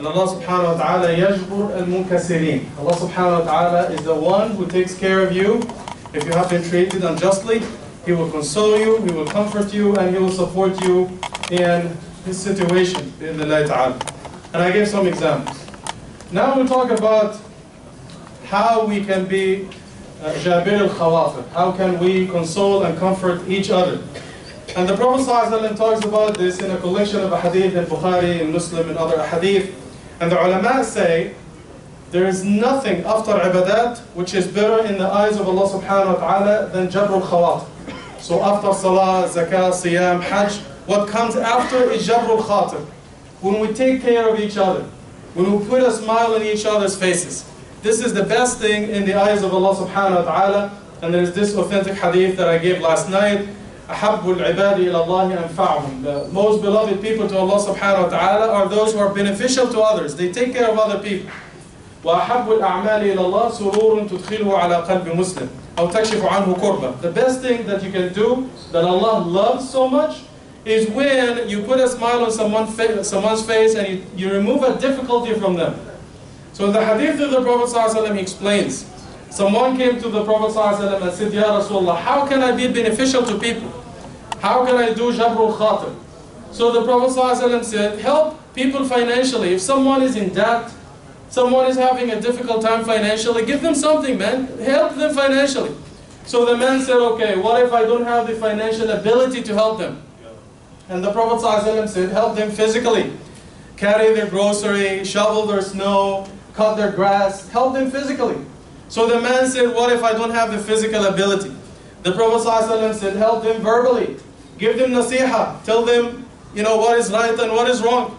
And Allah subhanahu wa ta'ala yajbur al-munkasirin. Allah subhanahu wa ta'ala is the one who takes care of you. If you have been treated unjustly, He will console you, He will comfort you, and He will support you in this situation, in the light ta'ala. And I gave some examples. Now we talk about how we can be uh, jabir al-khawatir, how can we console and comfort each other. And the Prophet talks about this in a collection of hadith in Bukhari, in Muslim, and other hadith. And the ulama say there is nothing after ibadat which is better in the eyes of Allah subhanahu wa ta'ala than Jabr al-Khawatir. So after salah, zakah, siyam, hajj, what comes after is Jabr al-Khatir. When we take care of each other, when we put a smile on each other's faces. This is the best thing in the eyes of Allah subhanahu wa ta'ala. And there is this authentic hadith that I gave last night. أحب العباد إلى الله أنفعهم. The most beloved people to Allah subhanahu wa ta'ala are those who are beneficial to others. They take care of other people. وأحب الأعمال إلى الله سرور تدخله على قلب مسلم أو تكشف عنه كربة. The best thing that you can do that Allah loves so much is when you put a smile on someone fa someone's face and you, you remove a difficulty from them. So in the hadith of the Prophet ﷺ he explains, someone came to the Prophet ﷺ and said, Ya Rasulullah, how can I be beneficial to people? How can I do Jabrul Khatir? So the Prophet ﷺ said, help people financially. If someone is in debt, someone is having a difficult time financially, give them something, man. Help them financially. So the man said, okay, what if I don't have the financial ability to help them? And the Prophet ﷺ said, help them physically. Carry their grocery, shovel their snow, cut their grass, help them physically. So the man said, what if I don't have the physical ability? The Prophet ﷺ said, help them verbally. Give them nasiha. Tell them, you know, what is right and what is wrong.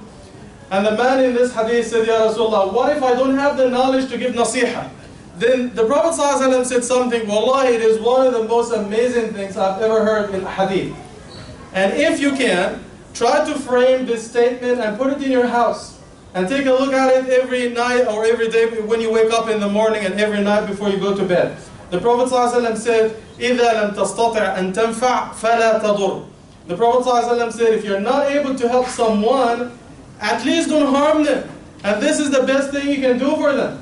And the man in this hadith said, Ya Rasulullah, what if I don't have the knowledge to give nasiha? Then the Prophet ﷺ said something, Wallahi, it is one of the most amazing things I've ever heard in hadith. And if you can, try to frame this statement and put it in your house. And take a look at it every night or every day when you wake up in the morning and every night before you go to bed. The Prophet ﷺ said, إِذَا لَمْ تَسْتَطِعْ أَن تَنْفَعْ فَلَا تَضُرْ the Prophet ﷺ said, if you're not able to help someone, at least don't harm them. And this is the best thing you can do for them.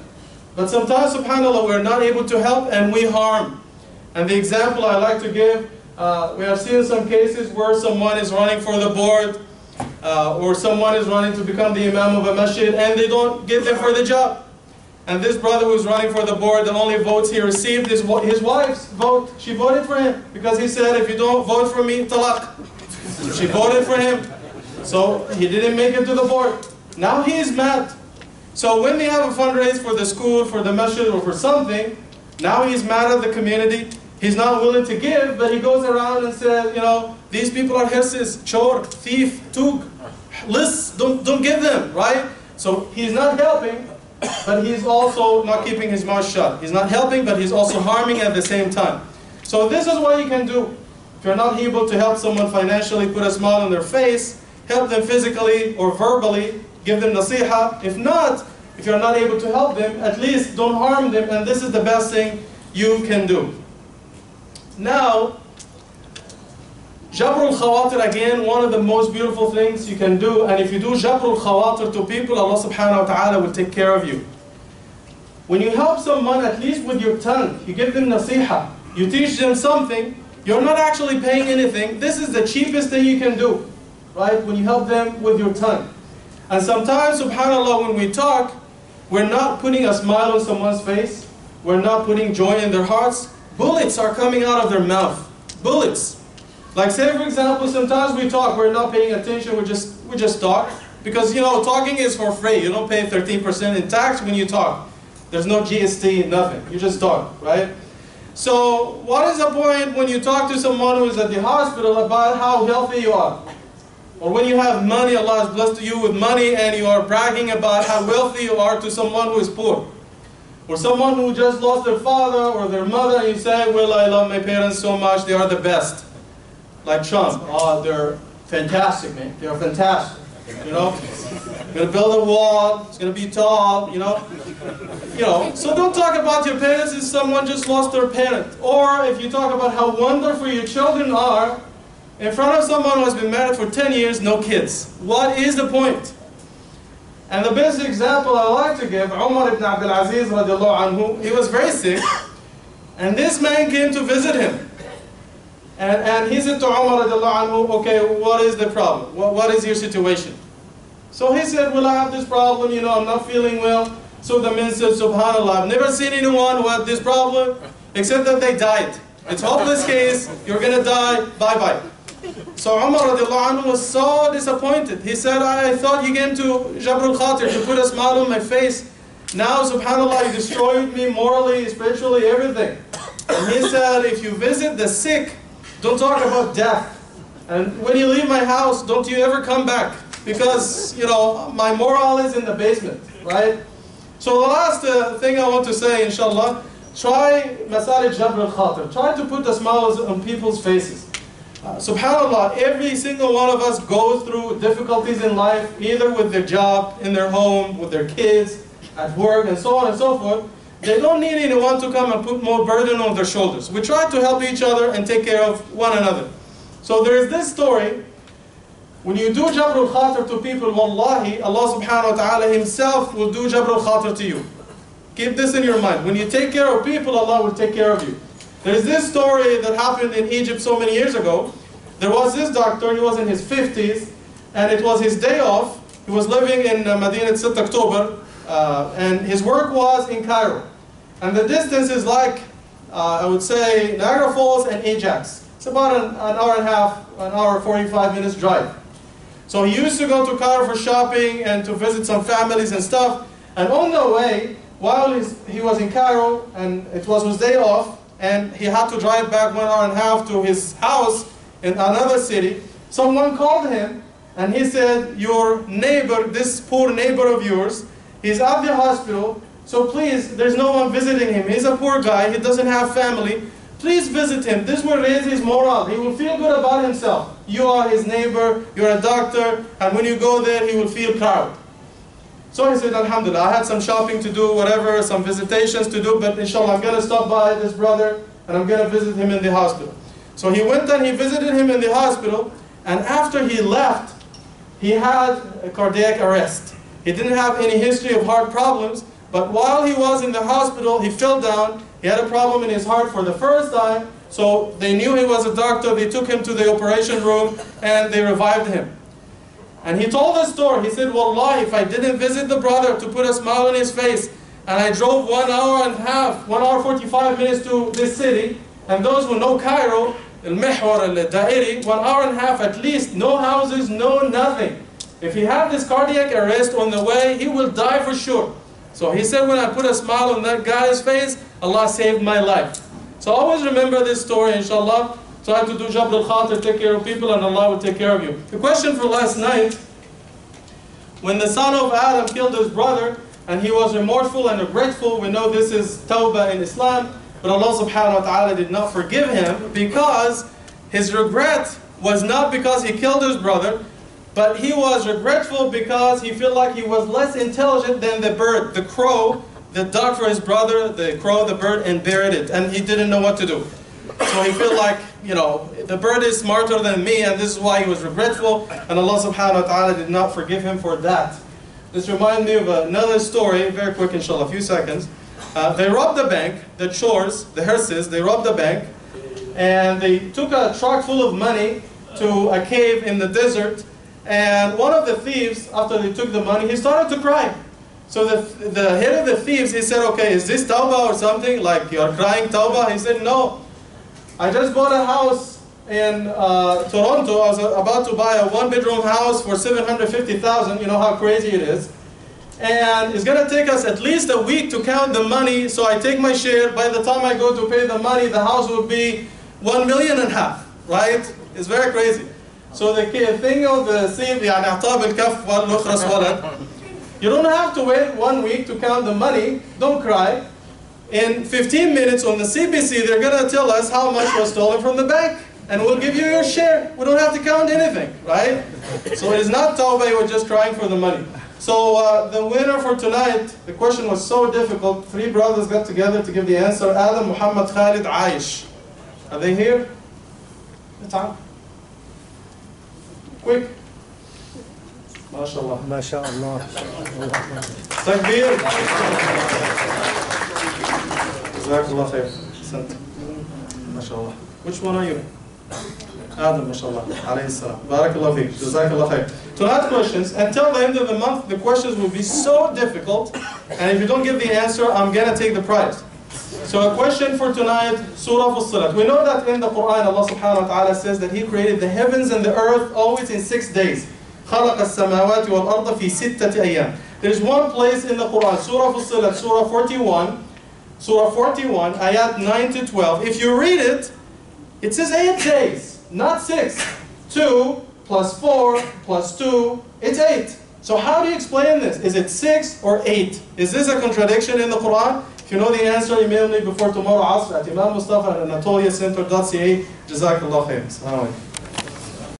But sometimes, subhanAllah, we're not able to help and we harm. And the example I like to give, uh, we have seen some cases where someone is running for the board, uh, or someone is running to become the imam of a masjid, and they don't get them for the job. And this brother who's running for the board, the only votes he received is his wife's vote. She voted for him because he said, if you don't vote for me, talak. She voted for him. So he didn't make it to the board. Now he is mad. So when they have a fundraise for the school, for the masjid, or for something, now he's mad at the community. He's not willing to give, but he goes around and says, you know, these people are hisses, chor, thief, tug, lists, don't, don't give them, right? So he's not helping, but he's also not keeping his mouth shut. He's not helping, but he's also harming at the same time. So this is what you can do. If you're not able to help someone financially, put a smile on their face, help them physically or verbally, give them nasiha. If not, if you're not able to help them, at least don't harm them, and this is the best thing you can do. Now, Jabrul Khawatir, again, one of the most beautiful things you can do, and if you do Jabrul Khawatir to people, Allah subhanahu wa ta'ala will take care of you. When you help someone, at least with your tongue, you give them nasiha, you teach them something, you're not actually paying anything. This is the cheapest thing you can do, right? When you help them with your tongue. And sometimes, subhanAllah, when we talk, we're not putting a smile on someone's face, we're not putting joy in their hearts. Bullets are coming out of their mouth. Bullets. Like say for example, sometimes we talk, we're not paying attention, we just we just talk. Because you know, talking is for free. You don't pay 13% in tax when you talk. There's no GST, nothing. You just talk, right? So what is the point when you talk to someone who is at the hospital about how healthy you are? Or when you have money, Allah has blessed you with money and you are bragging about how wealthy you are to someone who is poor. Or someone who just lost their father or their mother and you say, well, I love my parents so much, they are the best. Like Trump, oh, they're fantastic, man. They're fantastic. You know, gonna build a wall. It's gonna be tall. You know, you know. So don't talk about your parents if someone just lost their parent, or if you talk about how wonderful your children are in front of someone who has been married for 10 years, no kids. What is the point? And the best example I like to give, Umar ibn Abdul Aziz radiallahu anhu, he was very sick, and this man came to visit him. And, and he said to Umar anhu, okay, what is the problem? What, what is your situation? So he said, well, I have this problem, you know, I'm not feeling well. So the man said, subhanAllah, I've never seen anyone who had this problem, except that they died. It's hopeless case, you're gonna die, bye-bye. So Umar anhu was so disappointed. He said, I thought you came to Jabr al-Khatir to put a smile on my face. Now, subhanAllah, you destroyed me morally, spiritually, everything. And he said, if you visit the sick, don't talk about death. And when you leave my house, don't you ever come back. Because, you know, my moral is in the basement, right? So the last uh, thing I want to say, inshallah, try Masalih Jabr al-Khatir. Try to put the smiles on people's faces. Uh, subhanallah, every single one of us goes through difficulties in life, either with their job, in their home, with their kids, at work, and so on and so forth. They don't need anyone to come and put more burden on their shoulders. We try to help each other and take care of one another. So there is this story. When you do Jabr al-Khatir to people, wallahi, Allah subhanahu wa ta'ala himself will do Jabr al-Khatir to you. Keep this in your mind. When you take care of people, Allah will take care of you. There's this story that happened in Egypt so many years ago. There was this doctor, he was in his 50s, and it was his day off. He was living in uh, Medina 6 October, uh, and his work was in Cairo. And the distance is like, uh, I would say, Niagara Falls and Ajax. It's about an, an hour and a half, an hour 45 minutes drive. So he used to go to Cairo for shopping and to visit some families and stuff. And on the way, while he was in Cairo and it was his day off, and he had to drive back one hour and a half to his house in another city, someone called him and he said, Your neighbor, this poor neighbor of yours, he's at the hospital, so please, there's no one visiting him. He's a poor guy, he doesn't have family. Please visit him. This will raise his morale. He will feel good about himself. You are his neighbor, you're a doctor, and when you go there, he will feel proud. So he said, Alhamdulillah, I had some shopping to do, whatever, some visitations to do, but inshallah, I'm going to stop by this brother and I'm going to visit him in the hospital. So he went and he visited him in the hospital, and after he left, he had a cardiac arrest. He didn't have any history of heart problems, but while he was in the hospital, he fell down. He had a problem in his heart for the first time, so they knew he was a doctor. They took him to the operation room and they revived him. And he told the story. He said, Wallah, if I didn't visit the brother to put a smile on his face, and I drove one hour and a half, one hour 45 minutes to this city, and those who know Cairo, Al-Mihwar, Al-Da'iri, one hour and a half at least, no houses, no nothing. If he had this cardiac arrest on the way, he will die for sure. So he said, when I put a smile on that guy's face, Allah saved my life. So always remember this story, inshallah. Try to do Jabr al-Khatir, take care of people, and Allah will take care of you. The question for last night, when the son of Adam killed his brother, and he was remorseful and regretful, we know this is tawbah in Islam, but Allah subhanahu wa ta'ala did not forgive him because his regret was not because he killed his brother, but he was regretful because he felt like he was less intelligent than the bird, the crow, the dug for his brother, the crow, the bird, and buried it, and he didn't know what to do. So he felt like, you know, the bird is smarter than me, and this is why he was regretful, and Allah subhanahu wa ta'ala did not forgive him for that. This reminds me of another story, very quick inshallah, a few seconds. Uh, they robbed the bank, the chores, the hearses, they robbed the bank, and they took a truck full of money to a cave in the desert, and one of the thieves, after they took the money, he started to cry. So the, the head of the thieves, he said, okay, is this tawbah or something? Like you're crying tawbah? He said, no. I just bought a house in uh, Toronto. I was about to buy a one bedroom house for 750,000. You know how crazy it is. And it's going to take us at least a week to count the money. So I take my share. By the time I go to pay the money, the house will be one million and a half, right? It's very crazy. So the thing of the thief, يعني أعطاه بالكف والأخرس ولد. You don't have to wait one week to count the money. Don't cry. In 15 minutes on the CBC, they're going to tell us how much was stolen from the bank. And we'll give you your share. We don't have to count anything, right? So it is not tawbah, we're just crying for the money. So uh, the winner for tonight, the question was so difficult. Three brothers got together to give the answer. Adam, Muhammad, Khalid, Aish. Are they here? The time. quick. MashaAllah. MashaAllah. Takbir. Jazakallah khair. MashaAllah. Which one are you? Adam, MashaAllah. Alayhi salam. Barakallah feek. Jazakallah khair. ask questions, Until the end of the month, the questions will be so difficult, and if you don't give the answer, I'm going to take the prize. So a question for tonight, Surah Fussilat. We know that in the Quran, Allah subhanahu wa ta'ala says that He created the heavens and the earth always in six days. خلق السماوات والأرض في ستة أيام. There's one place in the Quran, Surah Fussilat, Surah 41, Surah 41, ayat 9 to 12. If you read it, it says eight days, not six. Two plus four plus two, it's eight. So how do you explain this? Is it six or eight? Is this a contradiction in the Quran? If you know the answer, email me before tomorrow Asr at Imam Mustafa at AnatoliaCenter.ca. Jazakallah khair.